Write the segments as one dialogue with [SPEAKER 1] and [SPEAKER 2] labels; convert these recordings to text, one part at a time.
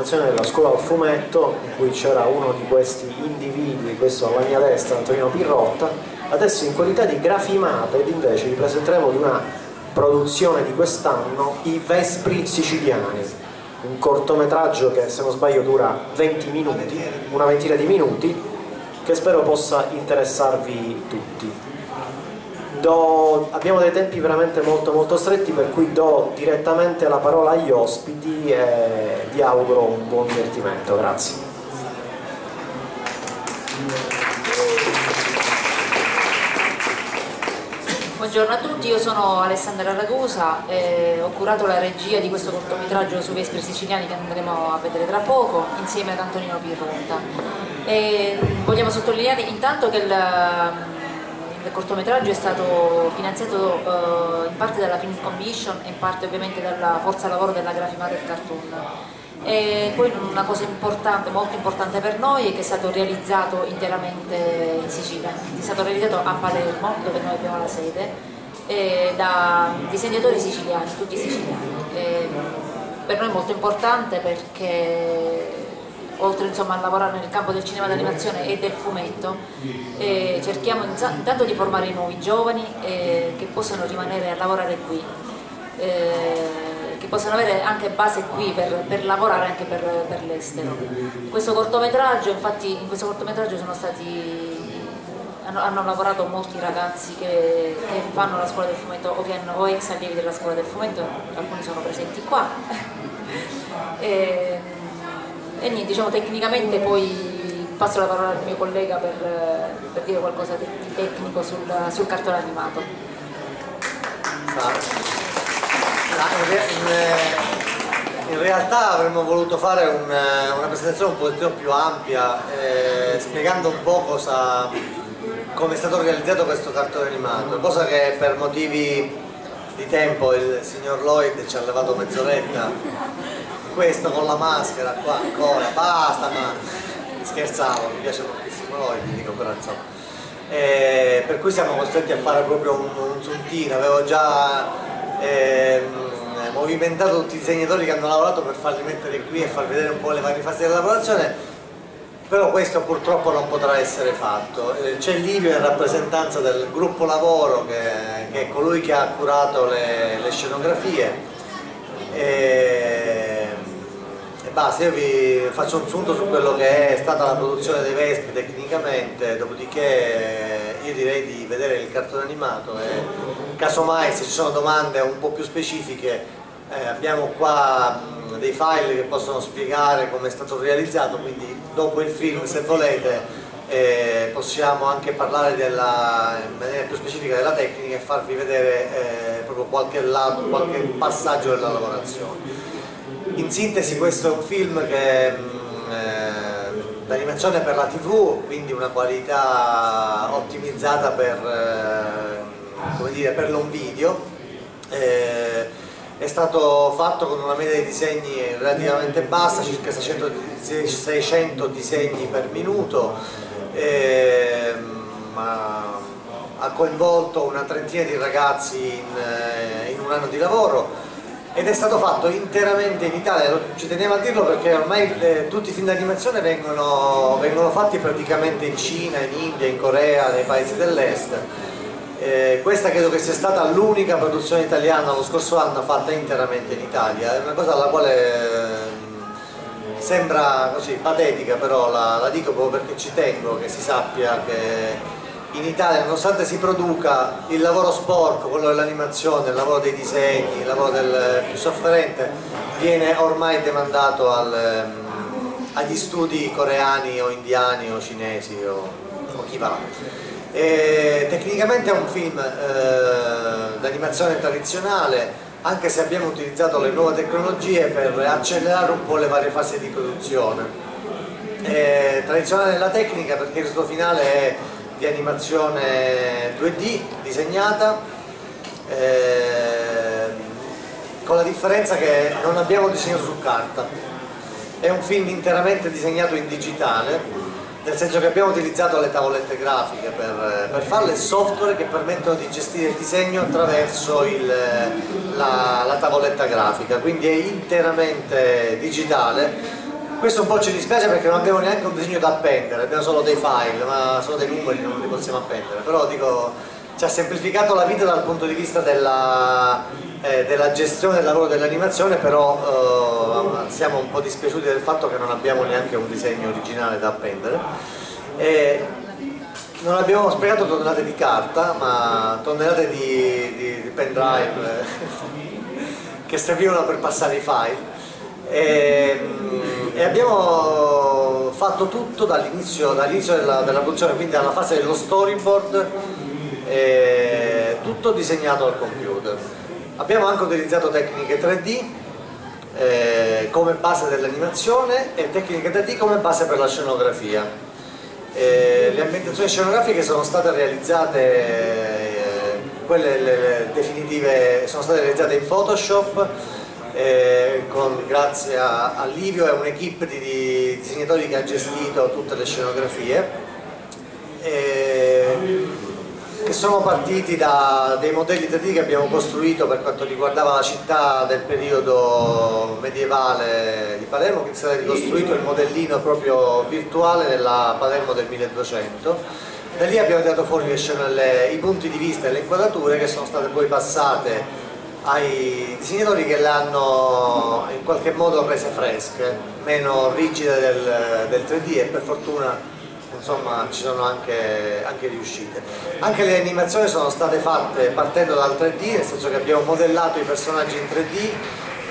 [SPEAKER 1] della scuola al fumetto in cui c'era uno di questi individui, questo alla mia destra, Antonino Pirrotta, adesso in qualità di grafimata ed invece vi presenteremo di una produzione di quest'anno I Vespri Siciliani, un cortometraggio che se non sbaglio dura 20 minuti, una ventina di minuti, che spero possa interessarvi tutti. Do, abbiamo dei tempi veramente molto molto stretti per cui do direttamente la parola agli ospiti e vi auguro un buon divertimento, grazie.
[SPEAKER 2] Buongiorno a tutti, io sono Alessandra Ragusa, eh, ho curato la regia di questo cortometraggio sui Vespri Siciliani che andremo a vedere tra poco insieme ad Antonino Pirronta. E vogliamo sottolineare intanto che il il cortometraggio è stato finanziato eh, in parte dalla Film Commission e in parte ovviamente dalla forza lavoro della Grafimata del Cartoon. E poi una cosa importante, molto importante per noi è che è stato realizzato interamente in Sicilia, è stato realizzato a Palermo dove noi abbiamo la sede da disegnatori siciliani, tutti siciliani. E per noi è molto importante perché oltre insomma, a lavorare nel campo del cinema d'animazione e del fumetto, eh, cerchiamo intanto di formare i nuovi giovani eh, che possano rimanere a lavorare qui, eh, che possano avere anche base qui per, per lavorare anche per, per l'estero. Questo cortometraggio, infatti in questo cortometraggio sono stati hanno, hanno, lavorato molti ragazzi che, che, fanno la scuola del fumetto o che hanno o ex allievi della scuola del fumetto, alcuni sono presenti qua. e, e niente, diciamo tecnicamente poi passo la parola al mio collega per, per dire qualcosa di tecnico sul, sul cartone animato.
[SPEAKER 3] In realtà avremmo voluto fare un, una presentazione un pochettino più ampia, eh, spiegando un po' cosa, come è stato realizzato questo cartone animato, cosa che per motivi di tempo il signor Lloyd ci ha levato mezz'oretta questo con la maschera qua ancora, basta ma scherzavo, mi piace moltissimo noi, vi dico però insomma. Eh, per cui siamo costretti a fare proprio un, un zuntino, avevo già eh, movimentato tutti i disegnatori che hanno lavorato per farli mettere qui e far vedere un po' le varie fasi della lavorazione, però questo purtroppo non potrà essere fatto. Eh, C'è Livio in rappresentanza del gruppo lavoro che, che è colui che ha curato le, le scenografie. E, basta, io vi faccio un sunto su quello che è stata la produzione dei Vespi tecnicamente, dopodiché io direi di vedere il cartone animato e casomai se ci sono domande un po' più specifiche eh, abbiamo qua dei file che possono spiegare come è stato realizzato, quindi dopo il film se volete eh, possiamo anche parlare della, in maniera più specifica della tecnica e farvi vedere eh, proprio qualche, lato, qualche passaggio della lavorazione. In sintesi questo è un film che mm, eh, l'animazione per la tv, quindi una qualità ottimizzata per, eh, l'on video. Eh, è stato fatto con una media di disegni relativamente bassa, circa 600, 600 disegni per minuto, eh, ha coinvolto una trentina di ragazzi in, eh, in un anno di lavoro ed è stato fatto interamente in Italia, ci tenevo a dirlo perché ormai eh, tutti i film d'animazione vengono, vengono, fatti praticamente in Cina, in India, in Corea, nei paesi dell'est. Eh, questa credo che sia stata l'unica produzione italiana lo scorso anno fatta interamente in Italia, è una cosa alla quale eh, sembra così patetica però la, la dico proprio perché ci tengo che si sappia che in Italia, nonostante si produca il lavoro sporco, quello dell'animazione, il lavoro dei disegni, il lavoro del più sofferente, viene ormai demandato al, ehm, agli studi coreani o indiani o cinesi o, o chi va. E, tecnicamente è un film eh, d'animazione tradizionale, anche se abbiamo utilizzato le nuove tecnologie per accelerare un po' le varie fasi di produzione. È tradizionale nella tecnica perché il risultato finale è di animazione 2D disegnata eh, con la differenza che non abbiamo disegno su carta. È un film interamente disegnato in digitale nel senso che abbiamo utilizzato le tavolette grafiche per, per farle software che permettono di gestire il disegno attraverso il, la, la tavoletta grafica, quindi è interamente digitale questo un po' ci dispiace perché non abbiamo neanche un disegno da appendere, abbiamo solo dei file, ma solo dei numeri non li possiamo appendere, però dico ci ha semplificato la vita dal punto di vista della, eh, della gestione del lavoro dell'animazione, però eh, siamo un po' dispiaciuti del fatto che non abbiamo neanche un disegno originale da appendere. E non abbiamo sprecato tonnellate di carta, ma tonnellate di, di, di pendrive che servivano per passare i file. E, e abbiamo fatto tutto dall'inizio dall della, della produzione, quindi alla fase dello storyboard tutto disegnato al computer. Abbiamo anche utilizzato tecniche 3D eh, come base dell'animazione e tecniche 3D come base per la scenografia. Eh, le ambientazioni scenografiche sono state realizzate, eh, quelle le, le definitive sono state realizzate in Photoshop eh, con, grazie a, a Livio e un'equipe di, di disegnatori che ha gestito tutte le scenografie. Eh, che sono partiti da dei modelli 3D che abbiamo costruito per quanto riguardava la città del periodo medievale di Palermo, che è stato ricostruito il modellino proprio virtuale della Palermo del 1200. Da lì abbiamo tirato fuori le, i punti di vista e le inquadrature che sono state poi passate ai disegnatori che le hanno in qualche modo rese fresche, meno rigide del, del 3D e per fortuna insomma ci sono anche, anche, riuscite. Anche le animazioni sono state fatte partendo dal 3D, nel senso che abbiamo modellato i personaggi in 3D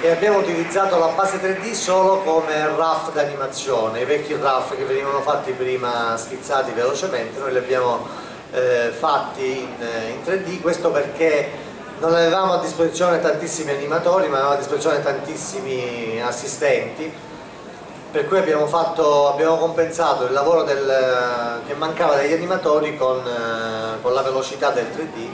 [SPEAKER 3] e abbiamo utilizzato la base 3D solo come RAF d'animazione, i vecchi RAF che venivano fatti prima schizzati velocemente, noi li abbiamo eh, fatti in, in 3D, questo perché non avevamo a disposizione tantissimi animatori ma avevamo a disposizione tantissimi assistenti. Per cui abbiamo, fatto, abbiamo compensato il lavoro del, che mancava degli animatori con, eh, con, la velocità del 3D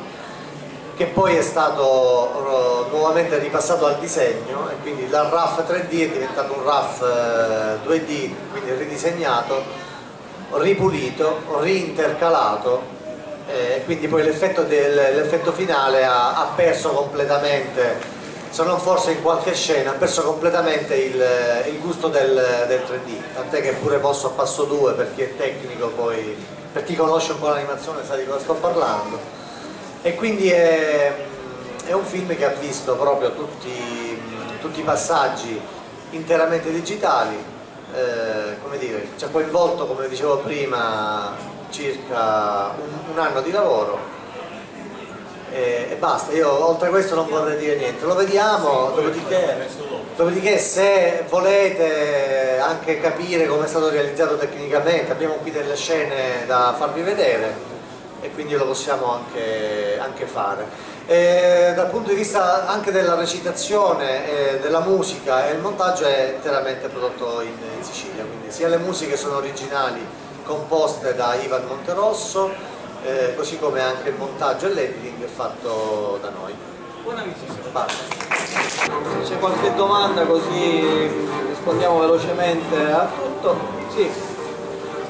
[SPEAKER 3] che poi è stato nuovamente ripassato al disegno e quindi dal RAF 3D è diventato un RAF 2D, eh, quindi ridisegnato, ripulito, reintercalato e quindi poi l'effetto finale ha, ha perso completamente se non forse in qualche scena, ha perso completamente il, il gusto del, del 3D, tant'è che pure posso a passo 2 per chi è tecnico, poi, per chi conosce un po' l'animazione sa di cosa sto parlando. E quindi è, è un film che ha visto proprio tutti, tutti i passaggi interamente digitali, eh, come dire, ci ha coinvolto, come dicevo prima, circa un, un anno di lavoro e, e, basta, io oltre a questo non vorrei dire niente, lo vediamo, dopodiché, dopodiché se volete anche capire come è stato realizzato tecnicamente, abbiamo qui delle scene da farvi vedere e quindi lo possiamo anche, anche fare. E dal punto di vista anche della recitazione, della musica e il montaggio è interamente prodotto in, in Sicilia, quindi sia le musiche sono originali composte da Ivan Monterosso, eh, così come anche il montaggio e l'editing è fatto da noi.
[SPEAKER 4] Buona visita. Se c'è qualche domanda così rispondiamo velocemente a tutto. Sì.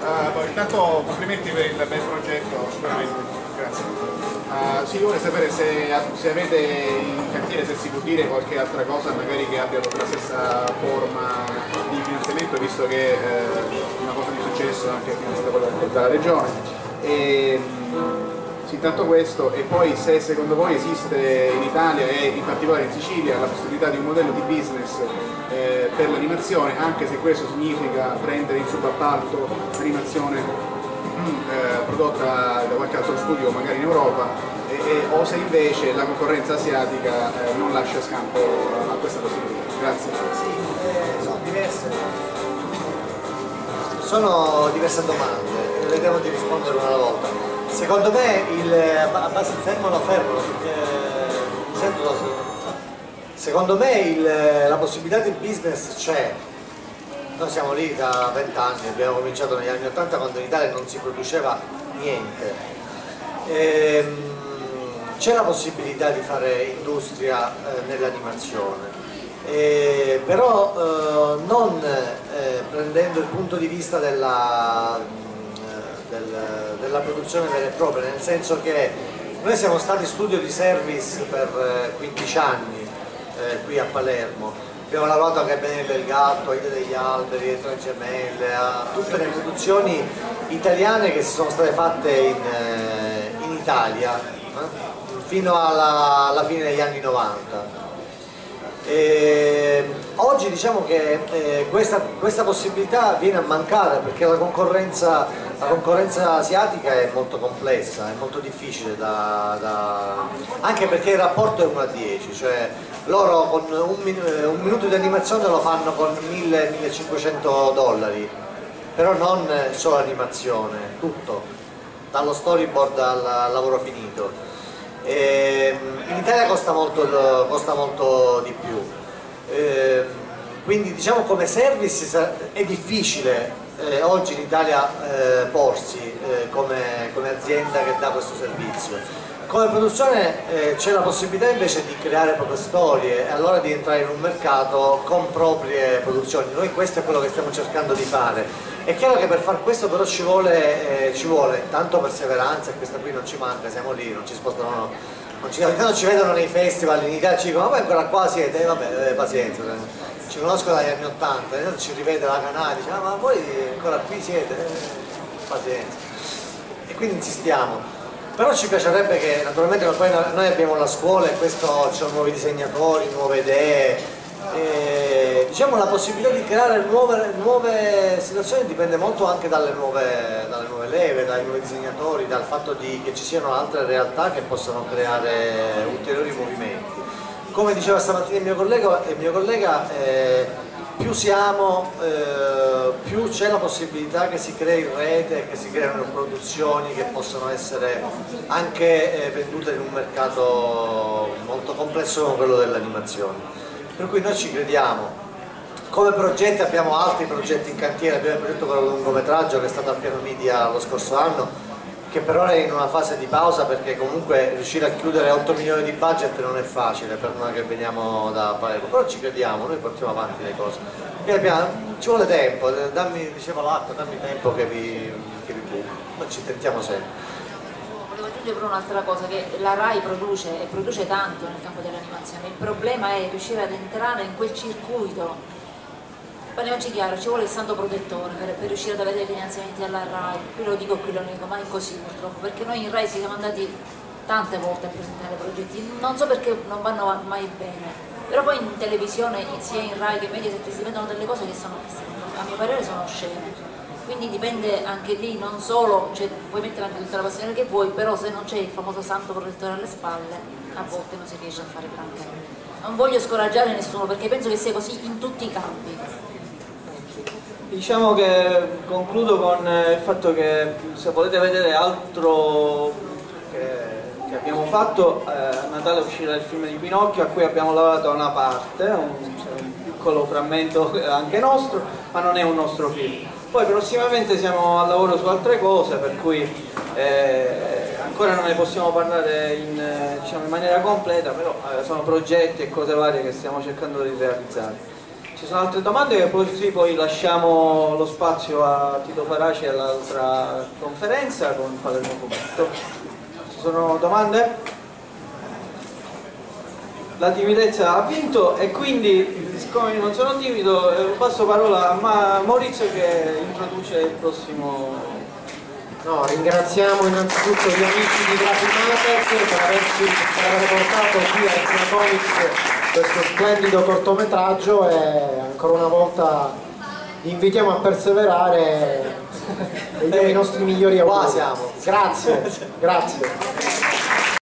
[SPEAKER 5] Uh, intanto complimenti per il bel progetto, sicuramente. Grazie. Uh, sì, vorrei sapere se, se, avete in cantiere, se si può dire qualche altra cosa magari che abbia la stessa forma di finanziamento, visto che eh, una cosa successo anche dalla regione. E, sì, tanto questo, e poi se secondo voi esiste in Italia e in particolare in Sicilia la possibilità di un modello di business eh, per l'animazione, anche se questo significa prendere in subappalto l'animazione eh, prodotta da qualche altro studio, magari in Europa, e, e, o se invece la concorrenza asiatica eh, non lascia scampo a questa possibilità. Grazie.
[SPEAKER 3] Sì, eh, sono diverse. Sono diverse domande vediamo di rispondere una volta. Secondo me il basta fermalo fermalo perché sento secondo me il, la possibilità di business c'è. Noi siamo lì da vent'anni, abbiamo cominciato negli anni 80 quando in Italia non si produceva niente. Ehm, c'è la possibilità di fare industria eh, nell'animazione, eh, però eh, non eh, prendendo il punto di vista della del- della produzione vera e propria, nel senso che noi siamo stati studio di service per eh, 15 anni eh, qui a Palermo, abbiamo lavorato a Gabbiani del Gatto, a Ide degli Alberi, a Gemelle, a tutte le produzioni italiane che si sono state fatte in, eh, in Italia eh, fino alla, alla fine degli anni 90. E oggi diciamo che eh, questa, questa possibilità viene a mancare perché la concorrenza, la concorrenza asiatica è molto complessa, è molto difficile da, da- anche perché il rapporto è 1 a 10, cioè loro con un, eh, un minuto di animazione lo fanno con 1000-1500 dollari, però non solo animazione, tutto, dallo storyboard al lavoro finito. E, in Italia costa molto, costa molto di più, Eh, quindi diciamo come service è difficile eh, oggi in Italia eh, porsi eh, come, come azienda che dà questo servizio. Come produzione eh, c'è la possibilità invece di creare proprie storie e allora di entrare in un mercato con proprie produzioni. Noi questo è quello che stiamo cercando di fare. È chiaro che per far questo però ci vuole, eh, ci vuole tanto perseveranza e questa qui non ci manca, siamo lì, non ci spostano, no, non ci, ogni tanto ci vedono nei festival in Italia ci dicono ma voi ancora qua siete, Eh, vabbè, eh, pazienza, eh. ci conoscono dagli anni 80, ogni tanto ci rivede la canale, dice ah, ma voi ancora qui siete, Eh, pazienza. E quindi insistiamo. Però ci piacerebbe che naturalmente poi noi abbiamo la scuola e questo ci sono nuovi disegnatori, nuove idee, e, diciamo la possibilità di creare nuove, nuove situazioni dipende molto anche dalle nuove, dalle nuove leve, dai nuovi disegnatori, dal fatto di, che ci siano altre realtà che possano creare ulteriori movimenti. Come diceva stamattina il mio collega, il mio collega eh, più siamo, eh, più c'è la possibilità che si crei rete, che si creino produzioni che possono essere anche eh, vendute in un mercato molto complesso come quello dell'animazione. Per cui noi ci crediamo. Come progetti abbiamo altri progetti in cantiere, abbiamo il progetto con il lungometraggio che è stato al piano media lo scorso anno, che per ora è in una fase di pausa perché comunque riuscire a chiudere 8 milioni di budget non è facile per noi che veniamo da Palermo, però ci crediamo, noi portiamo avanti le cose. Abbiamo- ci vuole tempo, dammi, diceva l'acqua, dammi tempo che vi, che vi buco, noi ci tentiamo sempre.
[SPEAKER 2] Volevo aggiungere però un'altra cosa, che la RAI produce e produce tanto nel campo dell'animazione, il problema è riuscire ad entrare in quel circuito. Parliamoci chiaro, ci vuole il santo protettore per, per riuscire ad avere dei finanziamenti alla RAI, qui lo dico, qui lo nego, ma è così purtroppo, perché noi in RAI siamo andati tante volte a presentare progetti, non so perché non vanno mai bene, però poi in televisione, sia in RAI che in Mediaset, si vedono delle cose che sono, a mio parere sono oscene quindi dipende anche lì non solo, cioè, puoi mettere anche tutta la passione che vuoi, però se non c'è il famoso santo protettore alle spalle, a volte non si riesce a fare granché. Non voglio scoraggiare nessuno perché penso che sia così in tutti i campi.
[SPEAKER 4] Diciamo che concludo con eh, il fatto che se volete vedere altro che, che abbiamo fatto, eh, a Natale uscirà il film di Pinocchio a cui abbiamo lavorato una parte, un, un piccolo frammento anche nostro, ma non è un nostro film. Poi prossimamente siamo al lavoro su altre cose, per cui eh, ancora non ne possiamo parlare in, eh, diciamo, in maniera completa, però eh, sono progetti e cose varie che stiamo cercando di realizzare. Ci sono altre domande che poi, sì, poi lasciamo lo spazio a Tito Faraci all'altra conferenza con Palermo Fumetto. Ci sono domande? La timidezza ha vinto e quindi, siccome non sono timido, eh, passo parola a Ma- Maurizio che introduce il prossimo
[SPEAKER 1] No, ringraziamo innanzitutto gli amici di Grafimatex per, averci, portato qui a Etna Comics questo splendido cortometraggio e ancora una volta vi invitiamo a perseverare e diamo i nostri migliori auguri.
[SPEAKER 3] Qua siamo.
[SPEAKER 1] Grazie, grazie.